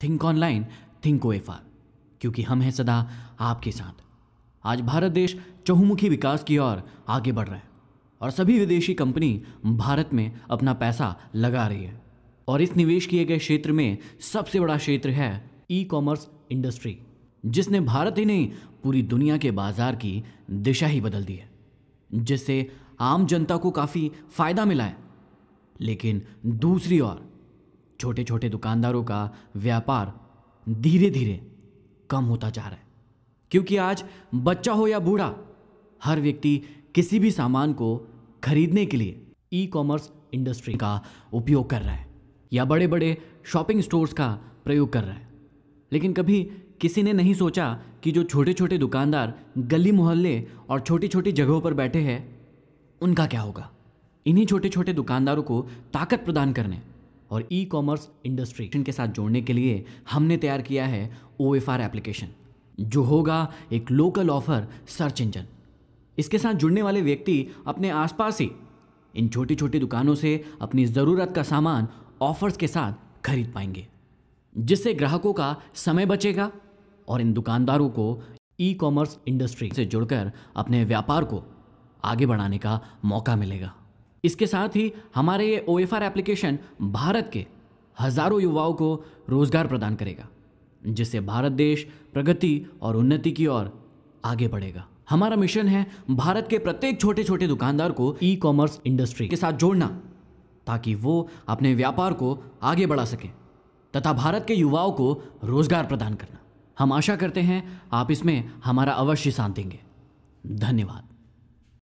Think online think O F क्योंकि हम हैं सदा आपके साथ। आज भारत देश चहुमुखी विकास की ओर आगे बढ़ रहा है और सभी विदेशी कंपनी भारत में अपना पैसा लगा रही है और इस निवेश किए गए क्षेत्र में सबसे बड़ा क्षेत्र है ई कॉमर्स इंडस्ट्री जिसने भारत ही नहीं, पूरी दुनिया के बाज़ार की दिशा ही बदल दी है, जिससे आम जनता को काफ़ी फ़ायदा मिला है। लेकिन दूसरी ओर छोटे छोटे दुकानदारों का व्यापार धीरे धीरे कम होता जा रहा है। क्योंकि आज बच्चा हो या बूढ़ा, हर व्यक्ति किसी भी सामान को खरीदने के लिए ई कॉमर्स इंडस्ट्री का उपयोग कर रहा है या बड़े बड़े शॉपिंग स्टोर्स का प्रयोग कर रहा है। लेकिन कभी किसी ने नहीं सोचा कि जो छोटे छोटे दुकानदार गली मोहल्ले और छोटी छोटी जगहों पर बैठे हैं, उनका क्या होगा? इन्हीं छोटे छोटे दुकानदारों को ताकत प्रदान करने और ई कॉमर्स इंडस्ट्री के साथ जोड़ने के लिए हमने तैयार किया है ओ एफ़ आर एप्लीकेशन जो होगा एक लोकल ऑफ़र सर्च इंजन इसके साथ जुड़ने वाले व्यक्ति अपने आसपास ही इन छोटी छोटी दुकानों से अपनी ज़रूरत का सामान ऑफर्स के साथ खरीद पाएँगे, जिससे ग्राहकों का समय बचेगा और इन दुकानदारों को ई कॉमर्स इंडस्ट्री से जुड़कर अपने व्यापार को आगे बढ़ाने का मौका मिलेगा। इसके साथ ही हमारे ये ओ एप्लीकेशन भारत के हज़ारों युवाओं को रोज़गार प्रदान करेगा जिससे भारत देश प्रगति और उन्नति की ओर आगे बढ़ेगा। हमारा मिशन है भारत के प्रत्येक छोटे छोटे दुकानदार को ई कॉमर्स इंडस्ट्री के साथ जोड़ना ताकि वो अपने व्यापार को आगे बढ़ा सकें तथा भारत के युवाओं को रोज़गार प्रदान करना। हम आशा करते हैं आप इसमें हमारा अवश्य साथ देंगे। धन्यवाद।